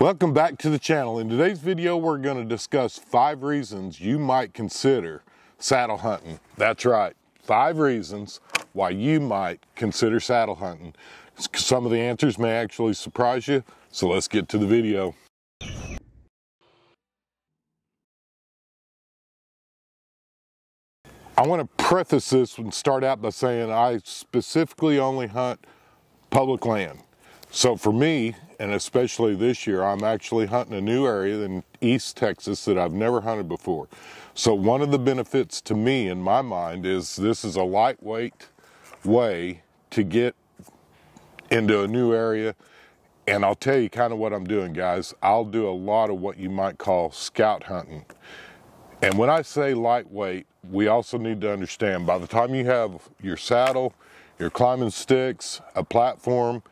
Welcome back to the channel. In today's video, we're going to discuss five reasons you might consider saddle hunting. That's right, five reasons why you might consider saddle hunting. Some of the answers may actually surprise you, so let's get to the video. I want to preface this and start out by saying I specifically only hunt public land. So for me, and especially this year, I'm actually hunting a new area in East Texas that I've never hunted before. So one of the benefits to me in my mind is this is a lightweight way to get into a new area. And I'll tell you kind of what I'm doing, guys. I'll do a lot of what you might call scout hunting. And when I say lightweight, we also need to understand by the time you have your saddle, your climbing sticks, a platform,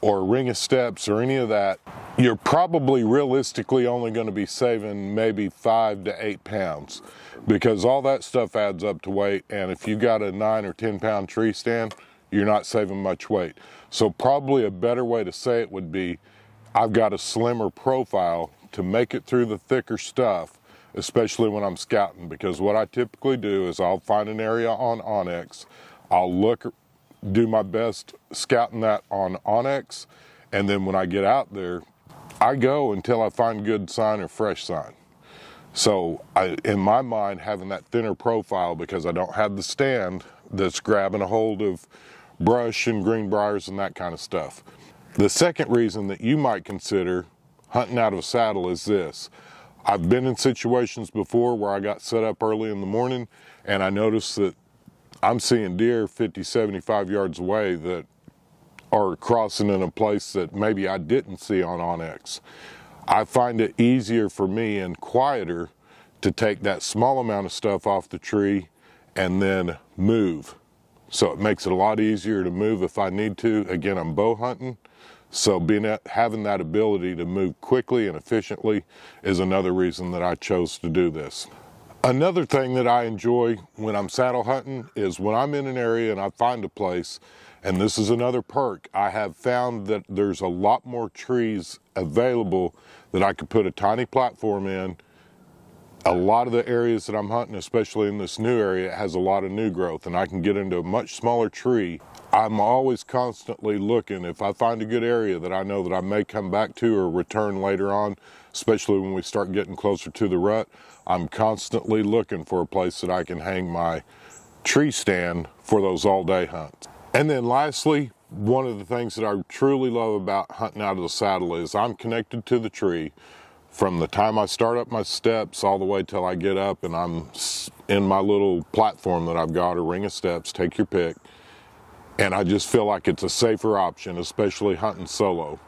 or ring of steps or any of that, you're probably realistically only going to be saving maybe five to eight pounds because all that stuff adds up to weight. And if you got a nine or 10 pound tree stand, you're not saving much weight. So probably a better way to say it would be, I've got a slimmer profile to make it through the thicker stuff, especially when I'm scouting, because what I typically do is I'll find an area on onX, I'll look do my best scouting that on onX. And then when I get out there, I go until I find good sign or fresh sign. So I, in my mind, having that thinner profile because I don't have the stand that's grabbing a hold of brush and greenbriers and that kind of stuff. The second reason that you might consider hunting out of a saddle is this. I've been in situations before where I got set up early in the morning and I noticed that I'm seeing deer 50, 75 yards away that are crossing in a place that maybe I didn't see on onX. I find it easier for me and quieter to take that small amount of stuff off the tree and then move. So it makes it a lot easier to move if I need to. Again, I'm bow hunting. So being at, having that ability to move quickly and efficiently is another reason that I chose to do this. Another thing that I enjoy when I'm saddle hunting is when I'm in an area and I find a place, and this is another perk, I have found that there's a lot more trees available that I could put a tiny platform in. A lot of the areas that I'm hunting, especially in this new area, has a lot of new growth and I can get into a much smaller tree. I'm always constantly looking. If I find a good area that I know that I may come back to or return later on, especially when we start getting closer to the rut, I'm constantly looking for a place that I can hang my tree stand for those all day hunts. And then lastly, one of the things that I truly love about hunting out of the saddle is I'm connected to the tree from the time I start up my steps all the way till I get up and I'm in my little platform that I've got, a ring of steps, take your pick. And I just feel like it's a safer option, especially hunting solo.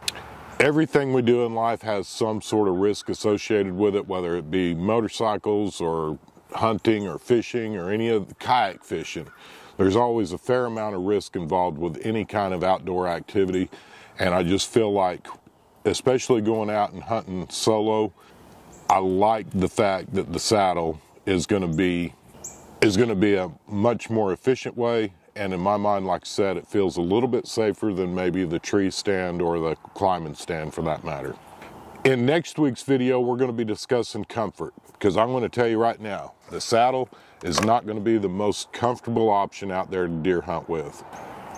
Everything we do in life has some sort of risk associated with it, whether it be motorcycles or hunting or fishing or any of the kayak fishing. There's always a fair amount of risk involved with any kind of outdoor activity. And I just feel like, especially going out and hunting solo, I like the fact that the saddle is going to be is going to be a much more efficient way and in my mind, like I said, it feels a little bit safer than maybe the tree stand or the climbing stand for that matter. In next week's video, we're going to be discussing comfort because I'm going to tell you right now, the saddle is not going to be the most comfortable option out there to deer hunt with.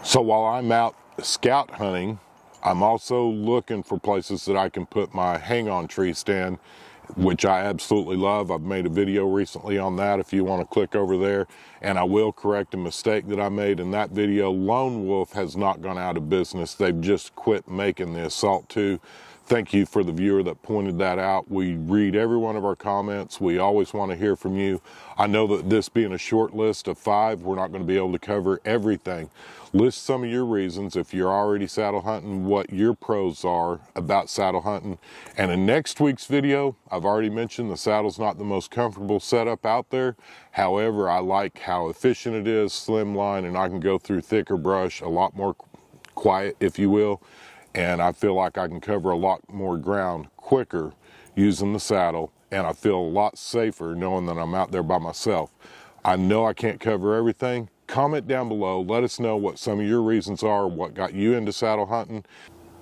So while I'm out scout hunting, I'm also looking for places that I can put my hang-on tree stand which I absolutely love. I've made a video recently on that if you want to click over there. And I will correct a mistake that I made in that video. Lone Wolf has not gone out of business. They've just quit making the Assault 2. Thank you for the viewer that pointed that out. We read every one of our comments. We always want to hear from you. I know that this being a short list of five, we're not going to be able to cover everything. List some of your reasons if you're already saddle hunting, what your pros are about saddle hunting. And in next week's video, I've already mentioned the saddle's not the most comfortable setup out there. However, I like how efficient it is, slimline, and I can go through thicker brush, a lot more quiet, if you will and I feel like I can cover a lot more ground quicker using the saddle and I feel a lot safer knowing that I'm out there by myself. I know I can't cover everything. Comment down below. Let us know what some of your reasons are, what got you into saddle hunting.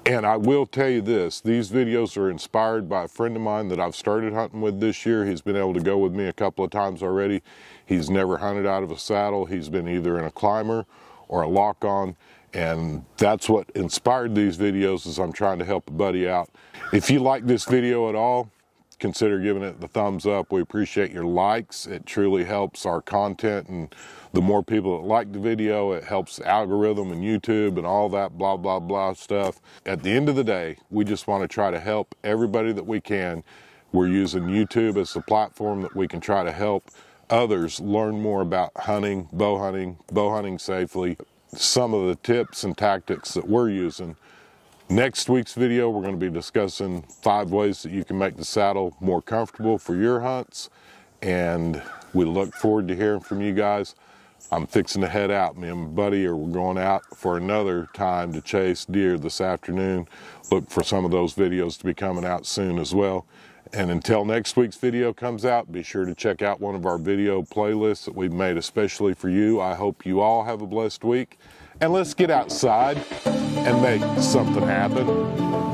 And I will tell you this, these videos are inspired by a friend of mine that I've started hunting with this year. He's been able to go with me a couple of times already. He's never hunted out of a saddle. He's been either in a climber or a lock-on. And that's what inspired these videos is I'm trying to help a buddy out. If you like this video at all, consider giving it the thumbs up. We appreciate your likes. It truly helps our content and the more people that like the video, it helps the algorithm and YouTube and all that blah, blah, blah stuff. At the end of the day, we just want to try to help everybody that we can. We're using YouTube as a platform that we can try to help others learn more about hunting, bow hunting, bow hunting safely, some of the tips and tactics that we're using. Next week's video, we're going to be discussing five ways that you can make the saddle more comfortable for your hunts. And we look forward to hearing from you guys. I'm fixing to head out. Me and my buddy are going out for another time to chase deer this afternoon. Look for some of those videos to be coming out soon as well. And until next week's video comes out, be sure to check out one of our video playlists that we've made especially for you. I hope you all have a blessed week. And let's get outside and make something happen.